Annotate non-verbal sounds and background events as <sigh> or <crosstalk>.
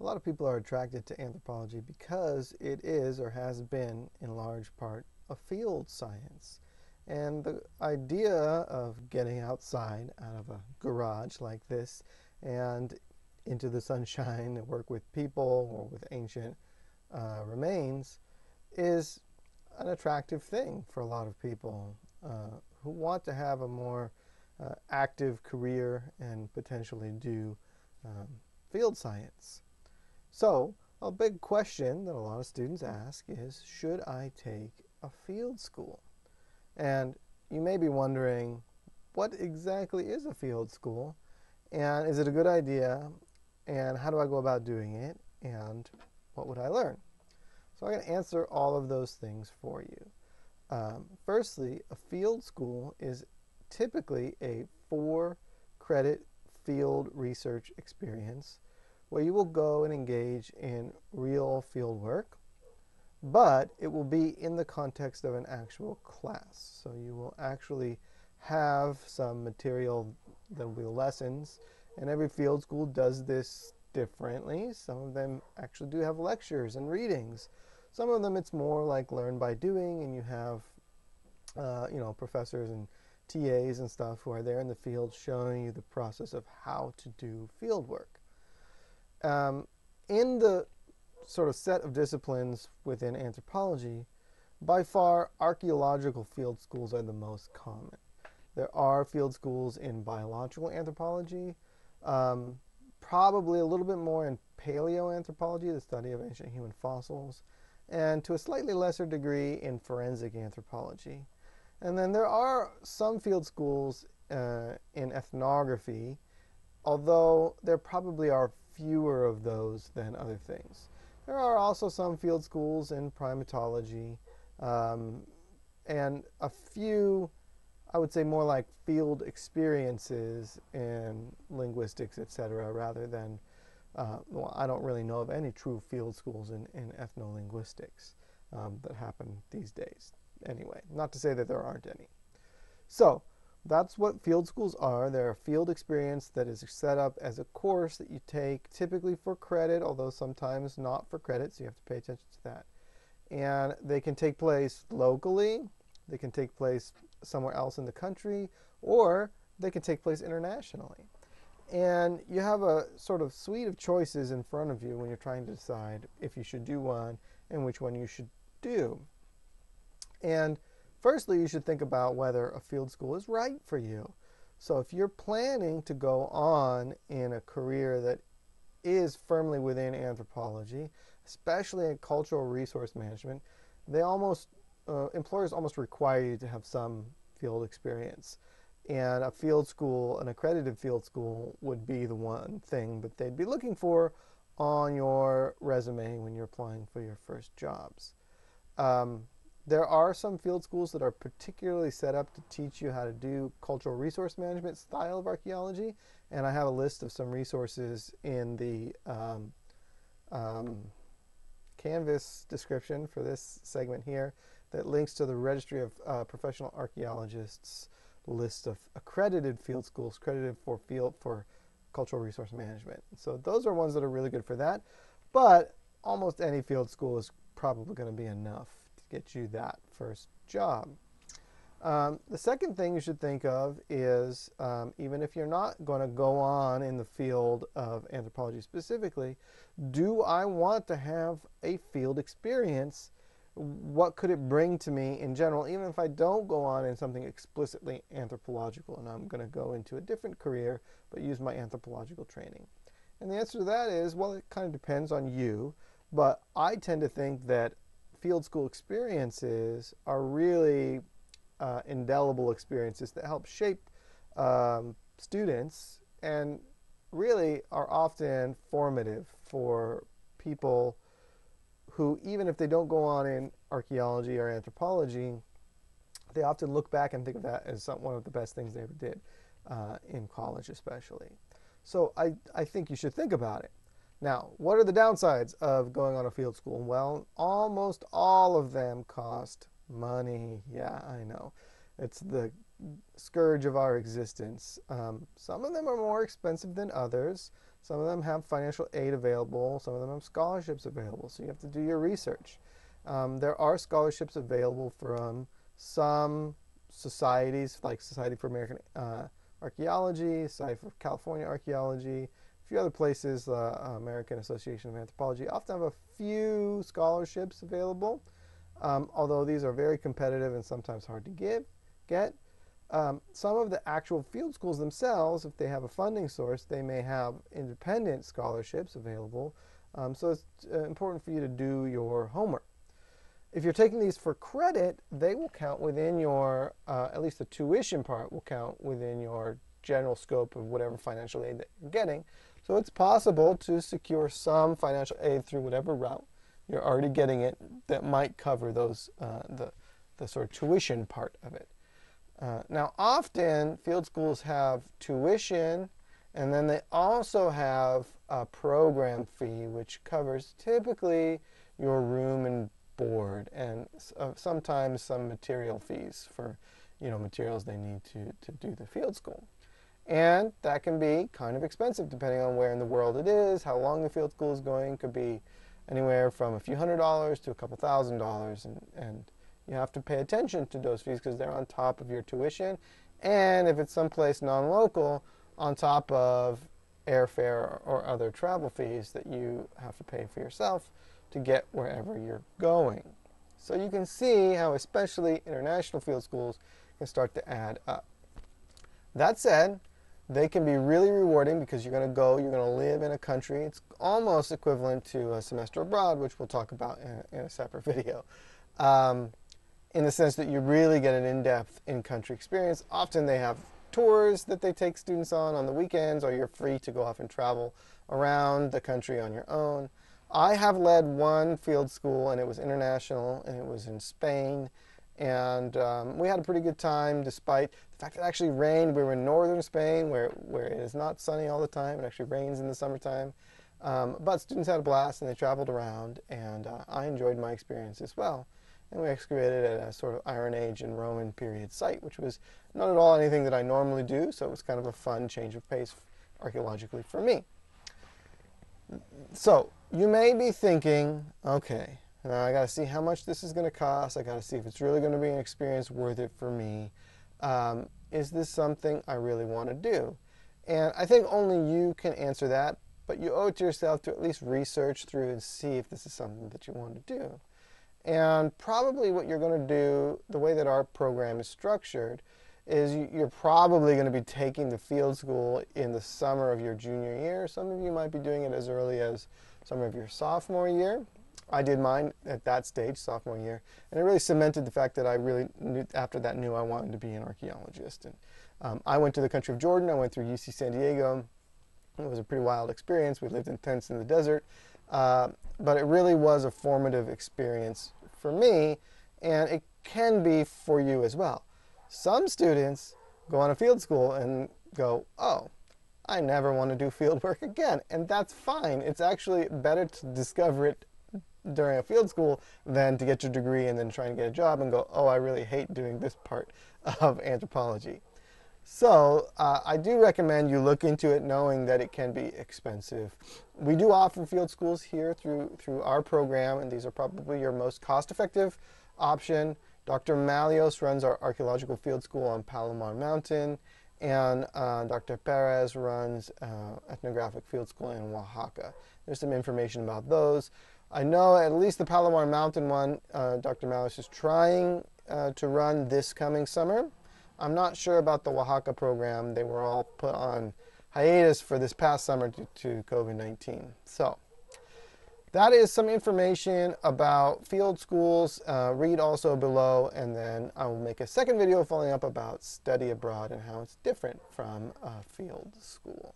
A lot of people are attracted to anthropology because it is or has been, in large part, a field science. And the idea of getting outside out of a garage like this and into the sunshine and work with people or with ancient uh, remains is an attractive thing for a lot of people uh, who want to have a more uh, active career and potentially do um, field science. So, a big question that a lot of students ask is should I take a field school? And you may be wondering what exactly is a field school? And is it a good idea? And how do I go about doing it? And what would I learn? So I'm going to answer all of those things for you. Um, firstly, a field school is typically a four credit field research experience where you will go and engage in real field work, but it will be in the context of an actual class. So you will actually have some material that will be lessons, and every field school does this differently. Some of them actually do have lectures and readings. Some of them it's more like learn by doing, and you have, uh, you know, professors and TAs and stuff who are there in the field showing you the process of how to do field work. Um, in the sort of set of disciplines within anthropology, by far archaeological field schools are the most common. There are field schools in biological anthropology, um, probably a little bit more in paleoanthropology, the study of ancient human fossils, and to a slightly lesser degree in forensic anthropology. And then there are some field schools uh, in ethnography, although there probably are fewer of those than other things. There are also some field schools in primatology um, and a few, I would say, more like field experiences in linguistics, etc., rather than, uh, well, I don't really know of any true field schools in, in ethnolinguistics um, that happen these days. Anyway, not to say that there aren't any. So, that's what field schools are. They're a field experience that is set up as a course that you take typically for credit, although sometimes not for credit, so you have to pay attention to that. And they can take place locally, they can take place somewhere else in the country, or they can take place internationally. And you have a sort of suite of choices in front of you when you're trying to decide if you should do one and which one you should do. And Firstly, you should think about whether a field school is right for you. So if you're planning to go on in a career that is firmly within anthropology, especially in cultural resource management, they almost uh, employers almost require you to have some field experience. And a field school, an accredited field school, would be the one thing that they'd be looking for on your resume when you're applying for your first jobs. Um, there are some field schools that are particularly set up to teach you how to do cultural resource management style of archaeology, and I have a list of some resources in the um, um, Canvas description for this segment here that links to the Registry of uh, Professional Archaeologists list of accredited field schools, credited for field for cultural resource management. So those are ones that are really good for that, but almost any field school is probably going to be enough get you that first job. Um, the second thing you should think of is um, even if you're not going to go on in the field of anthropology specifically, do I want to have a field experience? What could it bring to me in general, even if I don't go on in something explicitly anthropological and I'm going to go into a different career but use my anthropological training? And the answer to that is well, it kind of depends on you, but I tend to think that field school experiences are really uh, indelible experiences that help shape um, students and really are often formative for people who, even if they don't go on in archaeology or anthropology, they often look back and think of that as some, one of the best things they ever did uh, in college, especially. So I, I think you should think about it. Now, what are the downsides of going on a field school? Well, almost all of them cost money. Yeah, I know. It's the scourge of our existence. Um, some of them are more expensive than others. Some of them have financial aid available. Some of them have scholarships available. So you have to do your research. Um, there are scholarships available from some societies, like Society for American uh, Archaeology, Society for California Archaeology, few other places, uh, American Association of Anthropology, often have a few scholarships available, um, although these are very competitive and sometimes hard to give, get. Um, some of the actual field schools themselves, if they have a funding source, they may have independent scholarships available. Um, so it's uh, important for you to do your homework. If you're taking these for credit, they will count within your, uh, at least the tuition part will count within your general scope of whatever financial aid that you're getting. So it's possible to secure some financial aid through whatever route you're already getting it that might cover those uh, the, the sort of tuition part of it. Uh, now, often field schools have tuition, and then they also have a program fee, which covers typically your room and board, and uh, sometimes some material fees for, you know, materials they need to, to do the field school. And that can be kind of expensive depending on where in the world it is, how long the field school is going. Could be anywhere from a few hundred dollars to a couple thousand dollars. And, and you have to pay attention to those fees because they're on top of your tuition. And if it's someplace non-local, on top of airfare or other travel fees that you have to pay for yourself to get wherever you're going. So you can see how especially international field schools can start to add up. That said, they can be really rewarding because you're going to go, you're going to live in a country. It's almost equivalent to a semester abroad, which we'll talk about in, in a separate <laughs> video. Um, in the sense that you really get an in-depth in-country experience. Often they have tours that they take students on on the weekends, or you're free to go off and travel around the country on your own. I have led one field school, and it was international, and it was in Spain. And um, we had a pretty good time despite the fact that it actually rained. We were in northern Spain where, where it is not sunny all the time. It actually rains in the summertime. Um, but students had a blast and they traveled around, and uh, I enjoyed my experience as well. And we excavated at a sort of Iron Age and Roman period site, which was not at all anything that I normally do, so it was kind of a fun change of pace archaeologically for me. So, you may be thinking, okay, now I got to see how much this is going to cost. I got to see if it's really going to be an experience worth it for me. Um, is this something I really want to do? And I think only you can answer that, but you owe it to yourself to at least research through and see if this is something that you want to do. And probably what you're going to do, the way that our program is structured, is you're probably going to be taking the field school in the summer of your junior year. Some of you might be doing it as early as summer of your sophomore year. I did mine at that stage, sophomore year, and it really cemented the fact that I really, knew, after that, knew I wanted to be an archaeologist. And um, I went to the country of Jordan. I went through UC San Diego. It was a pretty wild experience. We lived in tents in the desert, uh, but it really was a formative experience for me, and it can be for you as well. Some students go on a field school and go, oh, I never want to do field work again. And that's fine. It's actually better to discover it during a field school than to get your degree and then try and get a job and go, oh, I really hate doing this part <laughs> of anthropology. So uh, I do recommend you look into it knowing that it can be expensive. We do offer field schools here through, through our program, and these are probably your most cost-effective option. Dr. Mallios runs our archaeological field school on Palomar Mountain, and uh, Dr. Perez runs uh, ethnographic field school in Oaxaca. There's some information about those. I know at least the Palomar Mountain one, uh, Dr. Mallios is trying uh, to run this coming summer. I'm not sure about the Oaxaca program. They were all put on hiatus for this past summer due to COVID-19. So that is some information about field schools. Uh, read also below, and then I will make a second video following up about study abroad and how it's different from a field school.